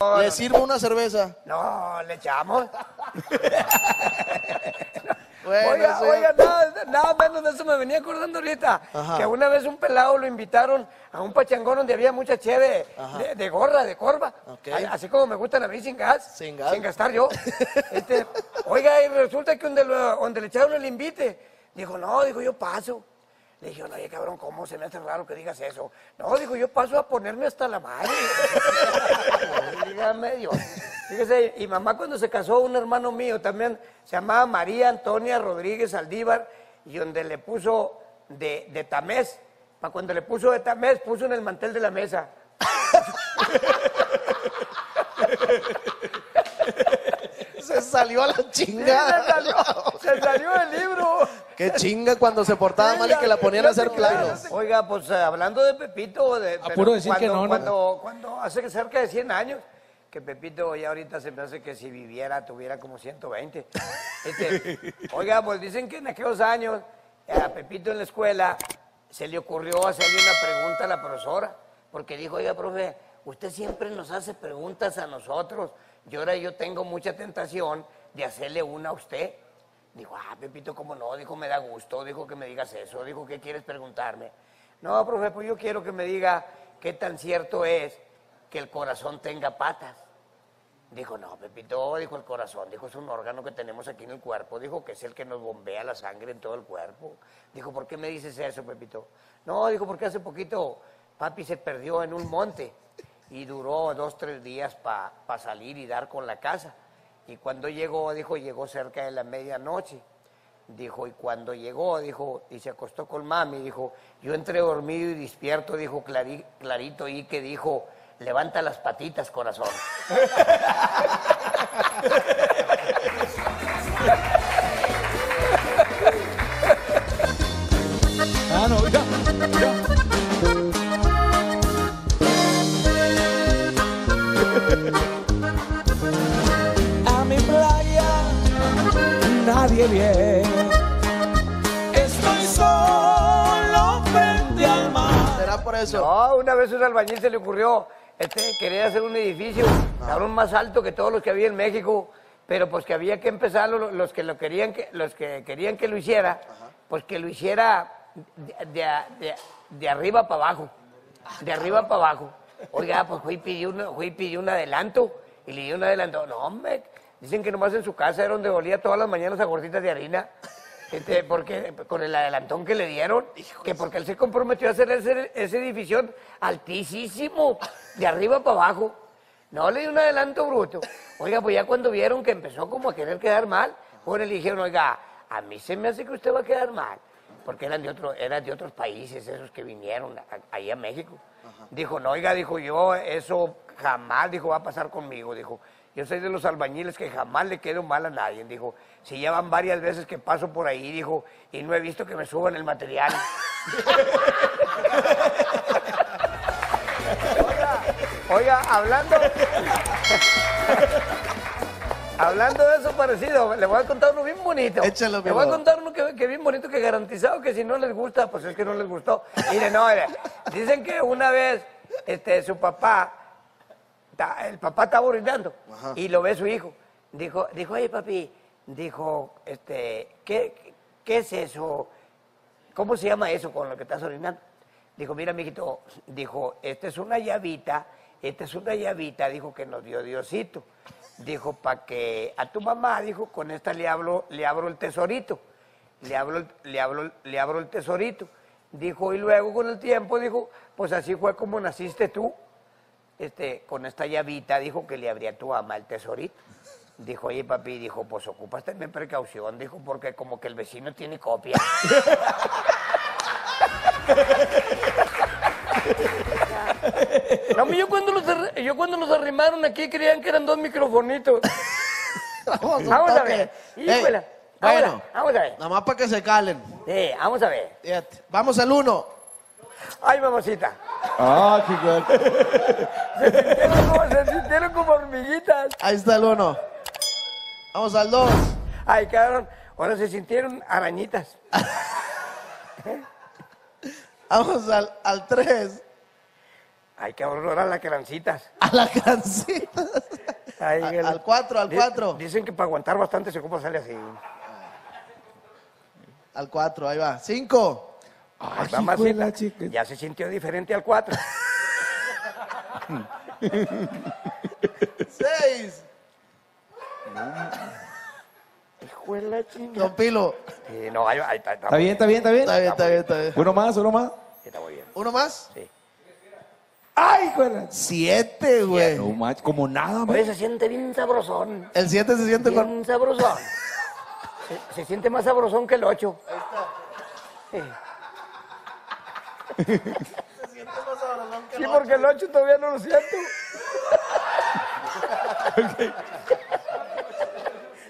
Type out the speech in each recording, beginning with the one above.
Le sirvo una cerveza. No, le echamos. Bueno, oiga, oiga, nada, nada menos de eso me venía acordando ahorita. Ajá. Que una vez un pelado lo invitaron a un pachangón donde había mucha cheve de, de gorra, de corva. Así como me gustan a mí sin gas. Sin gas. Sin gastar yo. Este, oiga, y resulta que donde, lo- donde le echaron el invite, dijo, no, dijo, yo paso. Le dije, oye, cabrón, ¿cómo se me hace raro que digas eso? No, dijo, yo paso a ponerme hasta la madre. Dígame Dios. Fíjese, y mamá cuando se casó, un hermano mío también, se llamaba María Antonia Rodríguez Aldívar, y donde le puso de, de tamés, para cuando le puso de tamés, puso en el mantel de la mesa. Se salió a la Sí, se chingada. salió, se salió del libro. Qué chinga cuando se portaba mal y que la ponían a hacer planos. Oiga, pues eh, hablando de Pepito, de, pero puro decir que cuando, no, ¿no? Cuando, cuando hace cerca de 100 años, que Pepito ya ahorita se me hace que si viviera tuviera como 120. Este, oiga, pues dicen que en aquellos años a Pepito en la escuela se le ocurrió hacerle una pregunta a la profesora, porque dijo, oiga, profe, usted siempre nos hace preguntas a nosotros, y ahora yo tengo mucha tentación de hacerle una a usted. Dijo, ah, Pepito, ¿cómo no? Dijo, me da gusto. Dijo que me digas eso. Dijo, ¿qué quieres preguntarme? No, profe, pues yo quiero que me diga qué tan cierto es que el corazón tenga patas. Dijo, no, Pepito, dijo el corazón, dijo, es un órgano que tenemos aquí en el cuerpo, dijo que es el que nos bombea la sangre en todo el cuerpo. Dijo, ¿por qué me dices eso, Pepito? No, dijo, porque hace poquito papi se perdió en un monte y duró dos, tres días para salir y dar con la casa. Y cuando llegó, dijo, llegó cerca de la medianoche. Dijo, y cuando llegó, dijo, y se acostó con mami, dijo, yo entré dormido y despierto, dijo clari- clarito, y que dijo, levanta las patitas, corazón. viene. Estoy solo frente al mar. ¿Será por eso? No, una vez un albañil se le ocurrió, este, quería hacer un edificio, cabrón más alto que todos los que había en México, pero pues que había que empezar lo- los que lo querían que, los que querían que lo hiciera, pues que lo hiciera de, de- de- de arriba para abajo, de arriba para abajo. Oiga, pues fui y pidió, un- fui y pidió un adelanto y le dio un adelanto. No, hombre, dicen que nomás en su casa era donde olía todas las mañanas a gorditas de harina. Este, porque con el adelantón que le dieron, que porque él se comprometió a hacer ese, ese edificio altísimo, de arriba para abajo. No le dio un adelanto bruto. Oiga, pues ya cuando vieron que empezó como a querer quedar mal, pues le dijeron, oiga, a mí se me hace que usted va a quedar mal. Porque eran de, otro, eran de otros países esos que vinieron a- ahí a México. Dijo, no, oiga, dijo yo, eso jamás, dijo, va a pasar conmigo. Dijo, yo soy de los albañiles que jamás le quedo mal a nadie. Dijo, si llevan varias veces que paso por ahí, dijo, y no he visto que me suban el material. oiga, oiga, hablando... Hablando de eso parecido, le voy a contar uno bien bonito. Échalo, Le voy a contar uno que, que bien bonito, que garantizado que si no les gusta, pues es que no les gustó. Mire, no, mire, dicen que una vez este, su papá, ta- el papá estaba orinando y lo ve su hijo. Dijo, dijo, oye papi, dijo, este, ¿qué, ¿qué es eso? ¿Cómo se llama eso con lo que estás orinando? Dijo, mira, mijito, dijo, esta es una llavita, esta es una llavita, dijo que nos dio Diosito. Dijo, para que a tu mamá, dijo, con esta le hablo, le abro el tesorito. Le abro, le abro, le abro el tesorito. Dijo, y luego con el tiempo, dijo, pues así fue como naciste tú. Este, con esta llavita, dijo que le abría tu mamá el tesorito. Dijo, oye papi, dijo, pues ocupas también precaución, dijo, porque como que el vecino tiene copia. No, yo cuando, los, yo cuando los arrimaron aquí creían que eran dos microfonitos. Vamos, Vamos a ver. Híjole. Vamos, bueno, a, vamos a ver. nada más para que se calen. Sí, vamos a ver. Fíjate. Vamos al uno. Ay, mamacita. Ah, qué. Se sintieron como, se sintieron como hormiguitas. Ahí está el uno. Vamos al dos. Ay, cabrón. Ahora se sintieron arañitas. Vamos al, al tres. Hay que ahorrar las crancitas. A la cancita. Ahí Al- el- al cuatro, al Di- cuatro. Dicen que para aguantar bastante se ocupa sale así. Al 4, ahí va. 5. Ahí hijo va, de la mamacita. chica. Ya se sintió diferente al 4. 6. Hijo de la chinga. Don Pilo. Sí, no, ahí, ahí está, está, ¿Está bien, está bien, está bien? Está bien, está bien, está bien. Uno más, uno más. Está muy bien. ¿Uno más? Sí. ¡Ay, hijo de la- 7, güey. No manches, como nada, Oye, man. se siente bien sabrosón. El 7 se siente con... Bien sabrosón. Se, se siente más sabrosón que el 8. Sí, porque el 8 todavía no lo siento.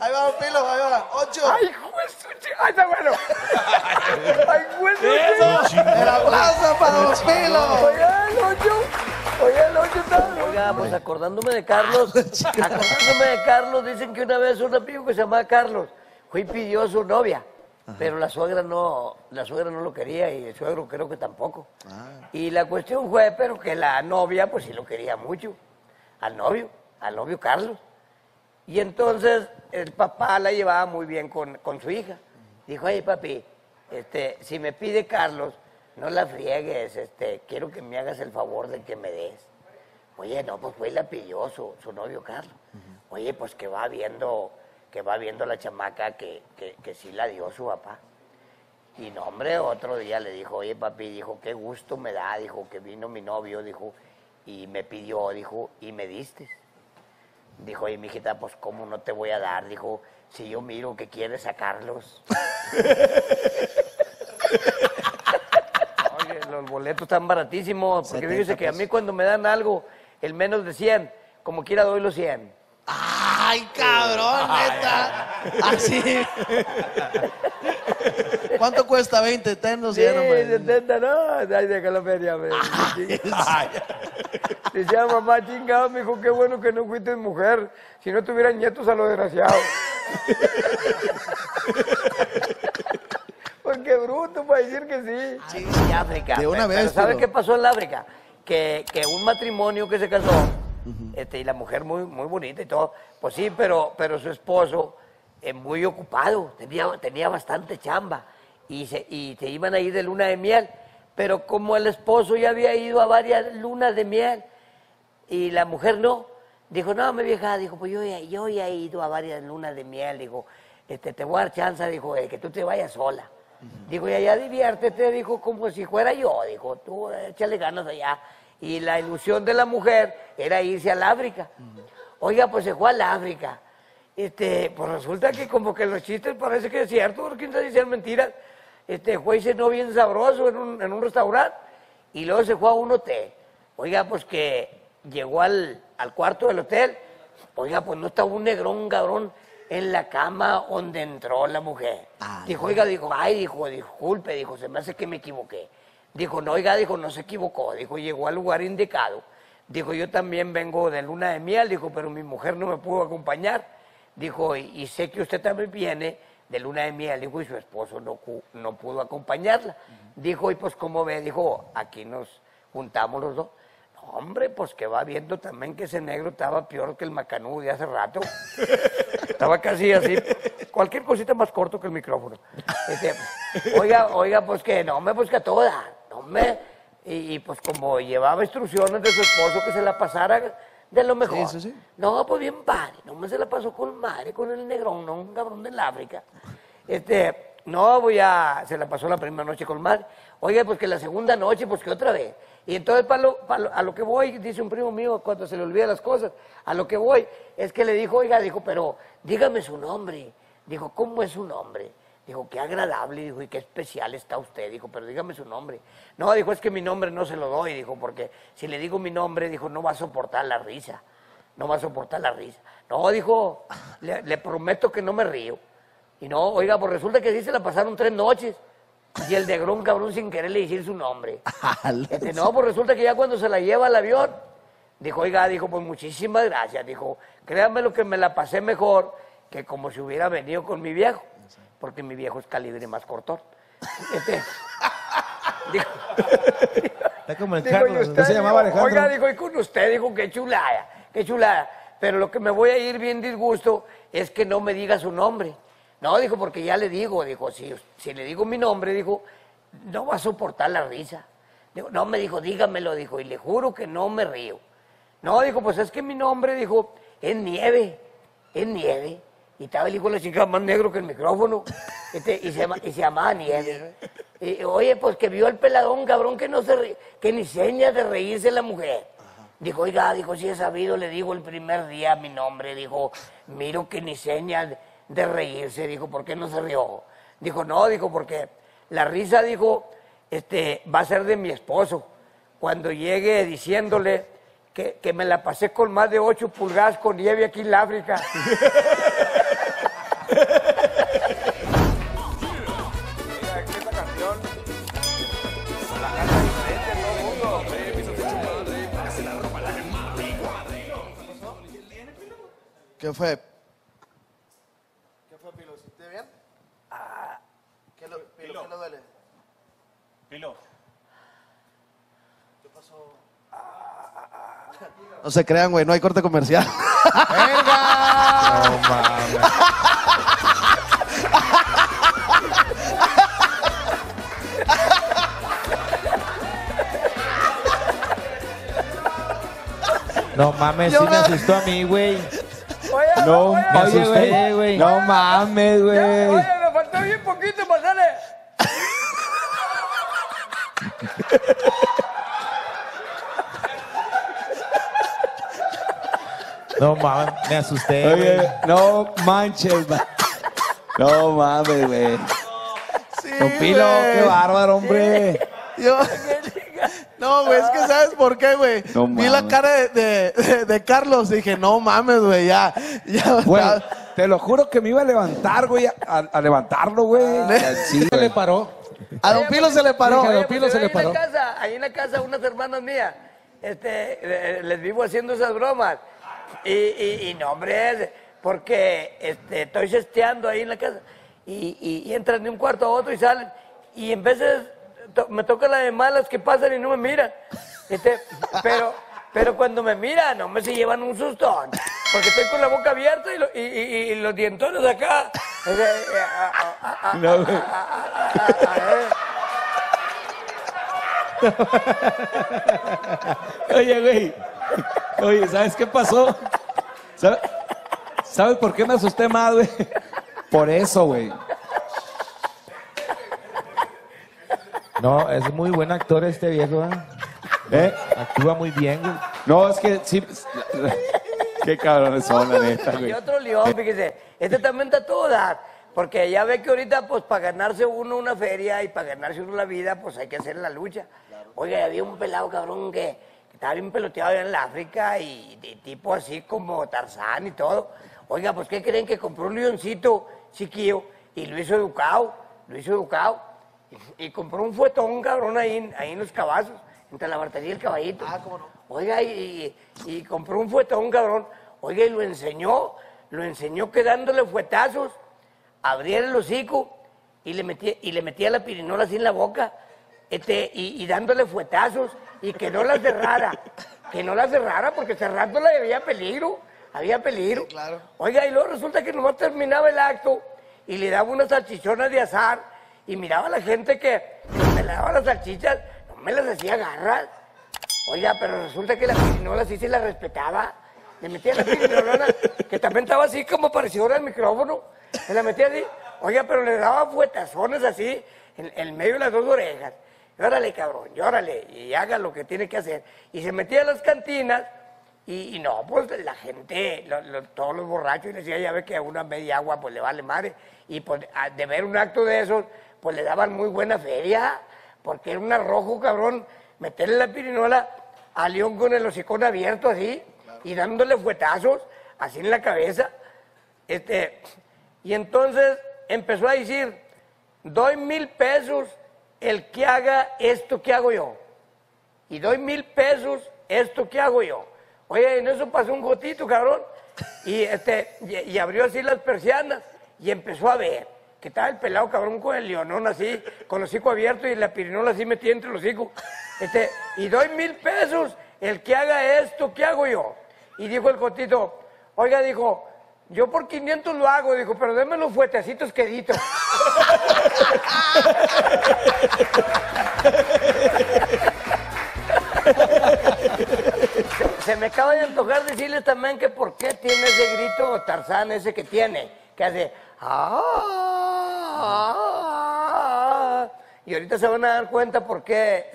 Ahí va, Don Pilo, ahí va. 8. ¡Ay, juez! ¡Ay, está bueno! ¡Ay, juez! El aplauso para Don Pilo. Oiga, el 8. Oiga, el 8 está. Oiga, pues acordándome de Carlos, acordándome de Carlos, dicen que una vez un amigo que se llamaba Carlos fue y pidió a su novia. Pero la suegra no, la suegra no lo quería y el suegro creo que tampoco. Y la cuestión fue, pero que la novia, pues sí lo quería mucho. Al novio, al novio Carlos. Y entonces el papá la llevaba muy bien con, con su hija. Dijo, ay papi, este, si me pide Carlos, no la friegues, este, quiero que me hagas el favor de que me des. Oye, no, pues fue la pidió su, su novio Carlos. Oye, pues que va viendo, que va viendo la chamaca que, que, que sí la dio su papá. Y no, hombre, otro día le dijo, oye papi, dijo, qué gusto me da, dijo, que vino mi novio, dijo, y me pidió, dijo, y me diste. Dijo, oye, mijita, pues cómo no te voy a dar, dijo, si yo miro que quieres sacarlos. Oye, los boletos están baratísimos, porque 70 fíjese que a mí cuando me dan algo, el menos de 100, como quiera doy los 100. Ay, cabrón, neta. Así. ¿Cuánto cuesta? 20, tenos, Sí, ya no me- 70, no, ay, deja la feria. Decía mamá, chingado, me dijo, qué bueno que no fuiste mujer, si no tuvieran nietos a lo desgraciado. Porque bruto para decir que sí. Sí, sí, África. De una vez, ¿Sabes qué pasó en la África? Que, que un matrimonio que se casó, este, y la mujer muy, muy bonita y todo, pues sí, pero, pero su esposo eh, muy ocupado, tenía, tenía bastante chamba, y se, y se iban a ir de luna de miel, pero como el esposo ya había ido a varias lunas de miel, y la mujer no. Dijo, no, mi vieja, dijo, pues yo yo ya he ido a varias lunas de miel, dijo, este, te voy a dar chance, dijo, de que tú te vayas sola. Dijo, y allá diviértete, dijo, como si fuera yo, dijo, tú eh, échale ganas allá. Y la ilusión de la mujer era irse al África. Oiga, pues se fue al África. Este, pues resulta que como que los chistes parece que es cierto, porque quién sabe si mentiras. Este, fue y cenó bien sabroso en un, en un restaurante y luego se fue a un hotel. Oiga, pues que llegó al, al cuarto del hotel. Oiga, pues no estaba un negrón, cabrón, en la cama donde entró la mujer. dijo, oiga, dijo, ay, dijo, disculpe, dijo, se me hace que me equivoqué. Dijo, no, oiga, dijo, no se equivocó. Dijo, llegó al lugar indicado. Dijo, yo también vengo de luna de miel, dijo, pero mi mujer no me pudo acompañar. Dijo, y, y sé que usted también viene de luna de miel, dijo, y su esposo no, no pudo acompañarla. Dijo, y pues, ¿cómo ve? Dijo, aquí nos juntamos los dos. No, hombre, pues que va viendo también que ese negro estaba peor que el macanú de hace rato. Estaba casi así, cualquier cosita más corto que el micrófono. Este, oiga, oiga, pues que no me busca toda, no me. Y, y, pues como llevaba instrucciones de su esposo que se la pasara de lo mejor. Sí. No, pues bien padre, no me se la pasó con madre, con el negrón, no un cabrón del África. Este, no voy a, se la pasó la primera noche con madre. Oiga, pues que la segunda noche, pues que otra vez. Y entonces para lo- pa' lo- a lo que voy, dice un primo mío cuando se le olvida las cosas, a lo que voy es que le dijo, oiga, dijo, pero dígame su nombre. Dijo, ¿cómo es su nombre? Dijo, qué agradable, dijo, y qué especial está usted. Dijo, pero dígame su nombre. No, dijo, es que mi nombre no se lo doy, dijo, porque si le digo mi nombre, dijo, no va a soportar la risa. No va a soportar la risa. No, dijo, le, le prometo que no me río. Y no, oiga, pues resulta que sí se la pasaron tres noches. Y el negrón cabrón sin quererle decir su nombre. Este, no, pues resulta que ya cuando se la lleva al avión, dijo, oiga, dijo, pues muchísimas gracias. Dijo, créanme lo que me la pasé mejor que como si hubiera venido con mi viejo. Porque mi viejo es calibre más cortón. Este, Está como el Digo, Carlos, usted, ¿no se llamaba Alejandro? Oiga, dijo, y con usted, dijo, qué chulada, qué chulada. Pero lo que me voy a ir bien disgusto es que no me diga su nombre. No, dijo, porque ya le digo, dijo, si, si le digo mi nombre, dijo, no va a soportar la risa. Digo, no, me dijo, dígamelo, dijo, y le juro que no me río. No, dijo, pues es que mi nombre, dijo, es Nieve, es Nieve. Y estaba el hijo de la chica más negro que el micrófono. Este, y, se y se llamaba Nieve. Y, oye, pues que vio al peladón, cabrón, que no se ri- que ni señas de reírse la mujer. Dijo, oiga, dijo, si he sabido, le digo el primer día mi nombre. Dijo, miro que ni señas de reírse. Dijo, ¿por qué no se rió? Dijo, no, dijo, porque la risa, dijo, este, va a ser de mi esposo. Cuando llegue diciéndole que, que me la pasé con más de 8 pulgadas con nieve aquí en la África. ¿Qué fue? ¿Qué fue, Pilo? ¿Estás bien? ¿Qué lo, Pilo, ¿qué le duele? Pilo. No se crean, güey, no hay corte comercial. No mames. No mames, Yo sí me me- asustó a mí, güey. Oye, No, oye, me asusté, güey. güey. No mames, güey. oye, me faltó bien poquito para darle. No mames, me asusté, güey. Oye, no manches, ma- No mames, güey. Sí, qué bárbaro, hombre. Yo- No, güey, es que ¿sabes por qué, güey? No Vi la cara de, de- de- de Carlos y dije, no mames, güey, ya. ya Bueno, te lo juro que me iba a levantar, güey, a, a levantarlo, güey. Sí, ¿Qué le paró? a Don Pilo se le paró. Oye, Don Pilo pues, se ahí le en paró. la casa, ahí en la casa, unas hermanas mías, este, eh, les vivo haciendo esas bromas. Y, y, y no, hombre, es porque este, estoy cesteando ahí en la casa. Y, y- y entran de un cuarto a otro y salen. Y en veces to- me toca la de malas que pasan y no me miran. Este, pero, pero cuando me miran, no me se llevan un sustón. Porque estoy con la boca abierta y, lo- y- y- y los dientones acá. No. Oye, güey. Oye, ¿sabes qué pasó? ¿Sabe- ¿Sabes por qué me asusté más, güey? Por eso, güey. No, es muy buen actor este viejo, ¿eh? ¿Eh? Actúa muy bien, güey. No, es que sí. Qué cabrones son, la neta, Y güey. otro león, fíjese, este también está a todo dar, porque ya ve que ahorita, pues, para ganarse uno una feria y para ganarse uno la vida, pues hay que hacer la lucha. Oiga, había un pelado cabrón que, que estaba bien peloteado allá en la África y, de tipo así como Tarzán y todo. Oiga, pues, ¿qué creen? Que compró un leoncito chiquillo y lo hizo educado, lo hizo educado. Y, y compró un fuetón, cabrón, ahí, en- ahí en los cabazos, entre la bartería y el caballito. Ah, cómo no. Oiga, y, y- y compró un fuetón, cabrón. Oiga, y lo enseñó, lo enseñó que dándole fuetazos, abría el hocico y le metía, y le metía la pirinola así en la boca, este, y, y dándole fuetazos, y que no la cerrara, que no la cerrara, porque cerrándola había peligro, había peligro. claro. Oiga, y luego resulta que nomás terminaba el acto y le daba unas salchichonas de azar y miraba a la gente que me daba las salchichas, no me las hacía garras. Oiga, pero resulta que la pirinola sí se la respetaba. Le metía la pirinola, que también estaba así como parecida al micrófono. Se la metía así. Oiga, pero le daba fuetazones así en, en medio de las dos orejas. Llórale, cabrón, llórale y haga lo que tiene que hacer. Y se metía a las cantinas y, y no, pues la gente, lo- todos los borrachos, y decía, ya ve que a una media agua pues le vale madre. Y pues de ver un acto de esos, pues le daban muy buena feria, porque era un arrojo, cabrón, meterle la pirinola a León con el hocicón abierto así, y dándole fuetazos así en la cabeza. Este, y entonces empezó a decir, doy mil pesos el que haga esto que hago yo y doy mil pesos esto que hago yo. Oye, en eso pasó un gotito, cabrón. Y, este, y, abrió así las persianas y empezó a ver. que estaba el pelado cabrón con el leonón así, con los hocico abierto y la pirinola así metida entre los hocicos. Este, y doy mil pesos el que haga esto, ¿qué hago yo? Y dijo el cotito, oiga, dijo, yo por 500 lo hago, dijo, pero déme los fuetecitos queditos. Se me acaba de antojar decirles también que por qué tiene ese grito Tarzán ese que tiene, que hace "Ah". y ahorita se van a dar cuenta por qué,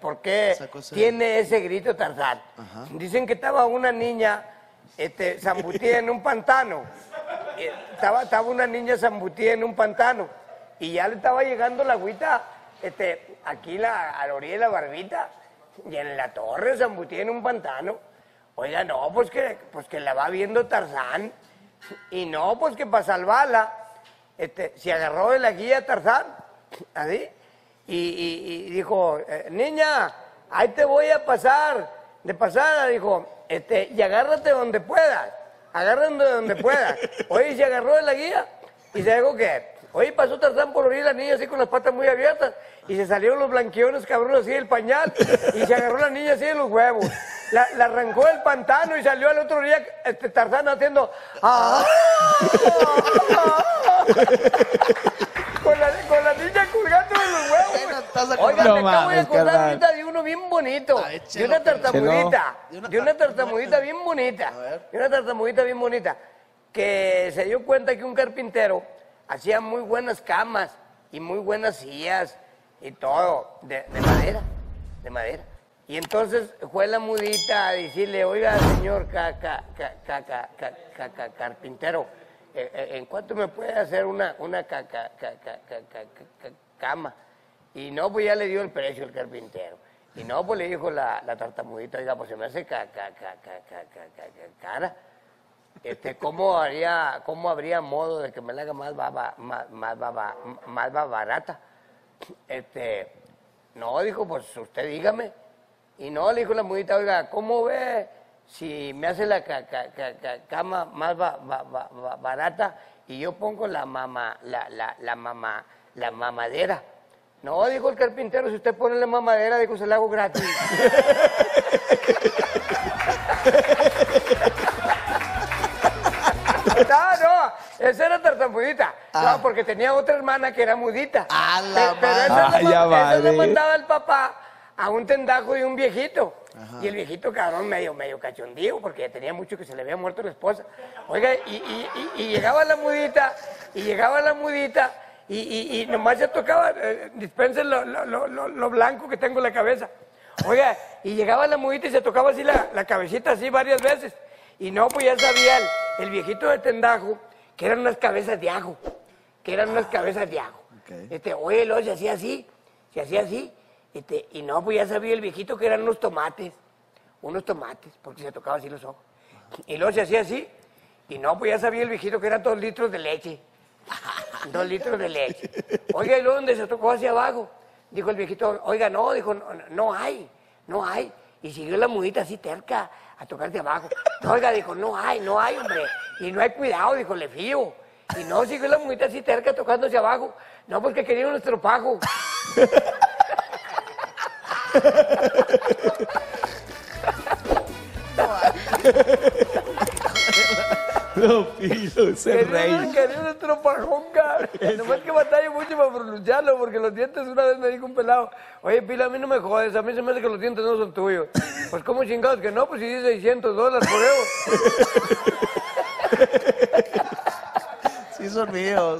por qué tiene ese grito Tarzán. Dicen que estaba una niña este, zambutida en un pantano. Estaba, estaba una niña zambutida en un pantano y ya le estaba llegando la agüita este, aquí la, a la orilla de la barbita y en la torre zambutida en un pantano. Oiga, no, pues que, pues que la va viendo Tarzán y no, pues que para salvarla este, se agarró de la guía Tarzán, así, y, y- y dijo, eh, niña, ahí te voy a pasar, de pasada, dijo, este, y agárrate donde puedas, agárrate donde puedas. Oye, se agarró de la guía y se dijo que, oye, pasó Tarzán por orilla la niña así con las patas muy abiertas y se salieron los blanqueones cabrón así del pañal y se agarró la niña así de los huevos. La, la arrancó del pantano y salió al otro día este, Tarzán haciendo... "Ah". con, la, con la niña colgando de los huevos. Bueno, estás Oiga, acordando. me No acabo de acordar ahorita de uno bien bonito. A ver, de una tartamudita. De una De una tar- tartamudita bien bonita. A ver. De una tartamudita bien bonita. Que se dio cuenta que un carpintero hacía muy buenas camas y muy buenas sillas y todo de, de madera. De madera. Y entonces fue la mudita a decirle, oiga, señor caca, caca, caca, caca carpintero, ¿en cuánto me puede hacer una, una caca, caca, cama? Y no, pues ya le dio el precio el carpintero. Y no, pues le dijo la, tartamudita, oiga, pues se me hace caca, caca, caca, cara. Este, ¿cómo, haría, ¿Cómo habría modo de que me la haga más, baba, más, más, baba, más barata? Este, no, dijo, pues usted dígame. Y no, le dijo la mudita, oiga, ¿cómo ve si me hace la ca- ca- ca- ca- cama más ba- ba- ba- ba- barata y yo pongo la mama, la, la, la mama, la mamadera? No, dijo el carpintero, si usted pone la mamadera, dijo, se la hago gratis. No, no, esa era tartamudita. No, porque tenía otra hermana que era mudita. Ah, la Pe- Pero esa, Ah, le, ya esa le vale. mandaba el papá a un tendajo y un viejito. Y el viejito, cabrón, medio, medio cachondío, porque tenía mucho que se le había muerto la esposa. Oiga, y, y- y- y llegaba la mudita, y llegaba la mudita, y, nomás se tocaba, eh, dispensen lo, lo- lo- lo- blanco que tengo en la cabeza. Oiga, y llegaba la mudita y se tocaba así la, la cabecita así varias veces. Y no, pues ya sabía el, el viejito de tendajo que eran unas cabezas de ajo, que eran unas cabezas de ajo. Ok. Este, oye, luego se hacía así, se hacía así, este, y no, pues ya sabía el viejito que eran unos tomates, unos tomates, porque se tocaba así los ojos. Y luego se hacía así, y no, pues ya sabía el viejito que eran dos litros de leche. Dos litros de leche. Oiga, y luego donde se tocó hacia abajo, dijo el viejito, oiga, no, dijo, no, no hay, no hay. Y siguió la mudita así terca a tocar de abajo. Oiga, dijo, no hay, no hay, hombre. Y no hay cuidado, dijo, le fío. Y no, siguió la mudita así terca tocando hacia abajo. No, porque quería nuestro pago. No, Pilo, ese Quería, rey. quería nuestro pajón, cabrón. Nomás que batalla mucho para pronunciarlo, porque los dientes, una vez me dijo un pelado, oye, Pila, a mí no me jodes, a mí se me hace que los dientes no son tuyos. Pues, ¿cómo chingados que no? Pues si dice 600 dólares por eso. Sí, son míos.